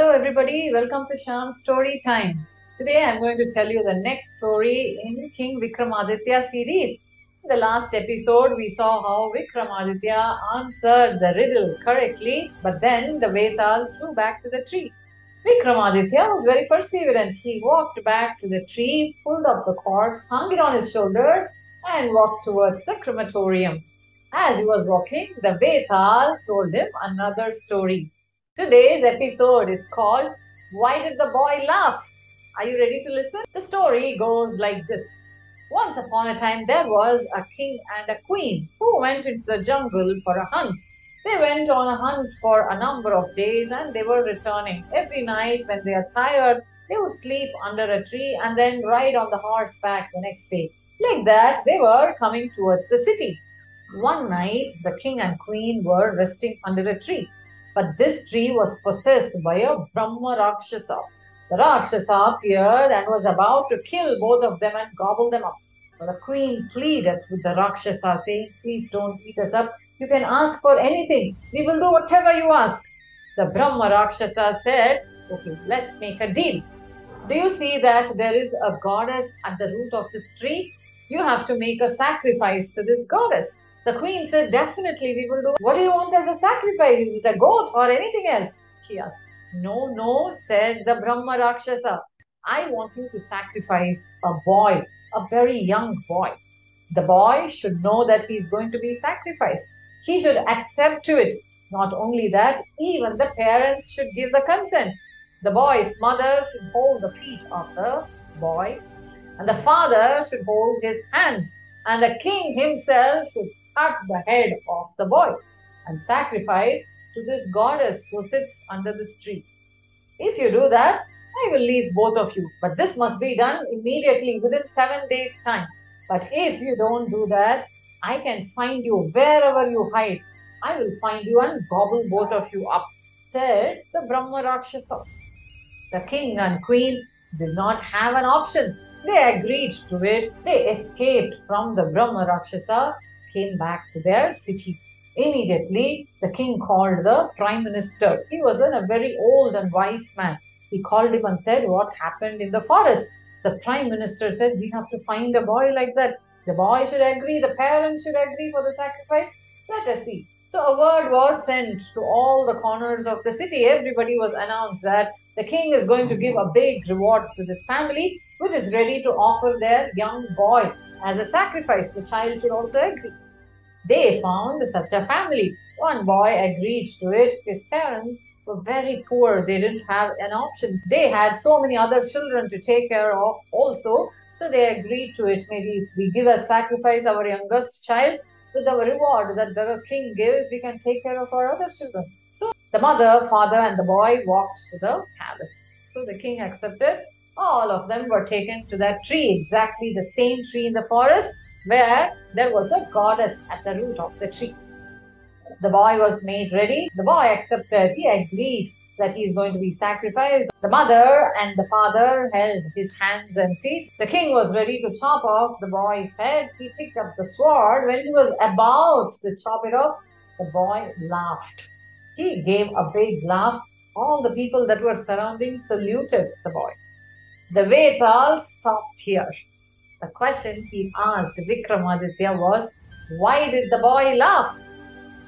Hello, everybody. Welcome to Shyam's Story Time. Today, I'm going to tell you the next story in King Vikramaditya series. In the last episode, we saw how Vikramaditya answered the riddle correctly, but then the Vetal flew back to the tree. Vikramaditya was very perseverant. He walked back to the tree, pulled up the corpse, hung it on his shoulders, and walked towards the crematorium. As he was walking, the Vetal told him another story. Today's episode is called Why Did the Boy Laugh? Are you ready to listen? The story goes like this. Once upon a time, there was a king and a queen who went into the jungle for a hunt. They went on a hunt for a number of days and they were returning. Every night, when they are tired, they would sleep under a tree and then ride on the horseback the next day. Like that, they were coming towards the city. One night, the king and queen were resting under a tree. But this tree was possessed by a Brahma Rakshasa. The Rakshasa appeared and was about to kill both of them and gobble them up. But the queen pleaded with the Rakshasa, saying, Please don't eat us up. You can ask for anything. We will do whatever you ask. The Brahma Rakshasa said, Okay, let's make a deal. Do you see that there is a goddess at the root of this tree? You have to make a sacrifice to this goddess. The queen said, Definitely, we will do. What do you want as a sacrifice? Is it a goat or anything else? She asked. No, no, said the Brahma Rakshasa. I want you to sacrifice a boy, a very young boy. The boy should know that he is going to be sacrificed. He should accept to it. Not only that, even the parents should give the consent. The boy's mother should hold the feet of the boy, and the father should hold his hands, and the king himself should cut the head of the boy and sacrifice to this goddess who sits under this tree. If you do that, I will leave both of you. But this must be done immediately within seven days' time. But if you don't do that, I can find you wherever you hide. I will find you and gobble both of you up, said the Brahma Rakshasa. The king and queen did not have an option. They agreed to it. They escaped from the Brahma Rakshasa, came back to their city. Immediately, the king called the prime minister. He was a very old and wise man. He called him and said, What happened in the forest? The prime minister said, We have to find a boy like that. The boy should agree, the parents should agree for the sacrifice. Let us see. So a word was sent to all the corners of the city. Everybody was announced that the king is going to give a big reward to this family, which is ready to offer their young boy as a sacrifice. The child should also agree. They found such a family. One boy agreed to it. His parents were very poor. They didn't have an option. They had so many other children to take care of also. So they agreed to it. Maybe we give a sacrifice our youngest child with the reward that the king gives, we can take care of our other children. So the mother, father, and the boy walked to the palace. So the king accepted. All of them were taken to that tree, exactly the same tree in the forest where there was a goddess at the root of the tree. The boy was made ready. The boy accepted. He agreed that he is going to be sacrificed. The mother and the father held his hands and feet. The king was ready to chop off the boy's head. He picked up the sword. When he was about to chop it off, the boy laughed. He gave a big laugh. All the people that were surrounding saluted the boy. The Vetal stopped here. The question he asked Vikramaditya was, Why did the boy laugh?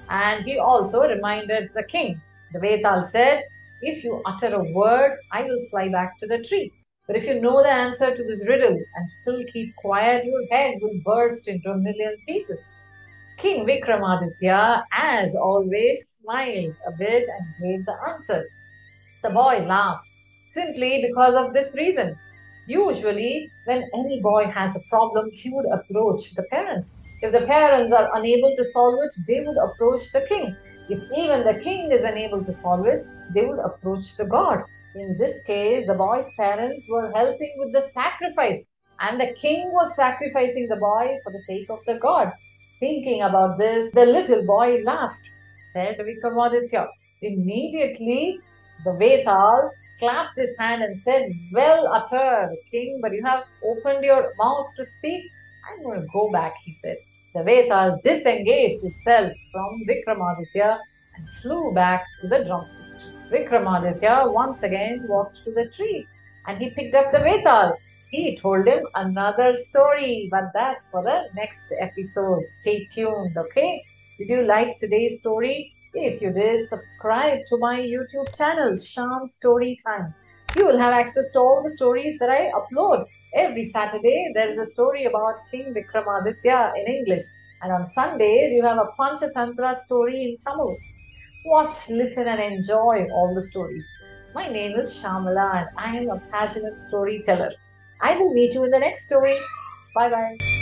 And he also reminded the king. The Vetal said, If you utter a word, I will fly back to the tree. But if you know the answer to this riddle and still keep quiet, your head will burst into a million pieces. King Vikramaditya, as always, smiled a bit and gave the answer. The boy laughed simply because of this reason. Usually, when any boy has a problem, he would approach the parents. If the parents are unable to solve it, they would approach the king. If even the king is unable to solve it, they would approach the god. In this case, the boy's parents were helping with the sacrifice, and the king was sacrificing the boy for the sake of the god. Thinking about this, the little boy laughed, said Vikramaditya. Immediately, the Vetal clapped his hand and said, Well uttered, king, but you have opened your mouth to speak. I'm going to go back, he said. The Vetal disengaged itself from Vikramaditya and flew back to the drumstick. Vikramaditya once again walked to the tree and he picked up the Vetal. He told him another story, but that's for the next episode. Stay tuned, okay? Did you like today's story? If you did, subscribe to my YouTube channel, Shyam Story Time. You will have access to all the stories that I upload. Every Saturday, there is a story about King Vikramaditya in English. And on Sundays, you have a Panchatantra story in Tamil. Watch, listen, and enjoy all the stories. My name is Shyamala, and I am a passionate storyteller. I will meet you in the next story. Bye bye.